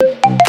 and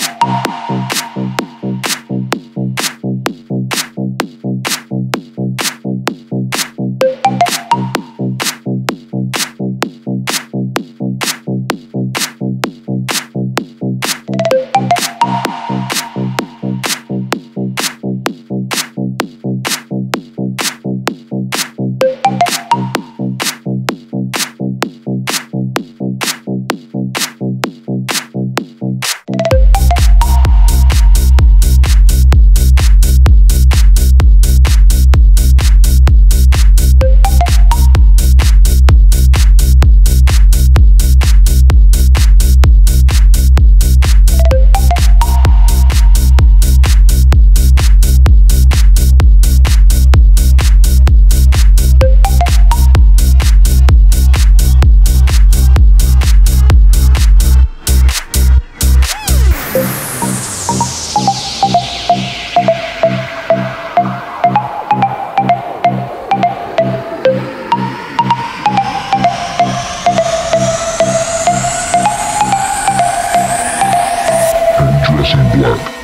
black.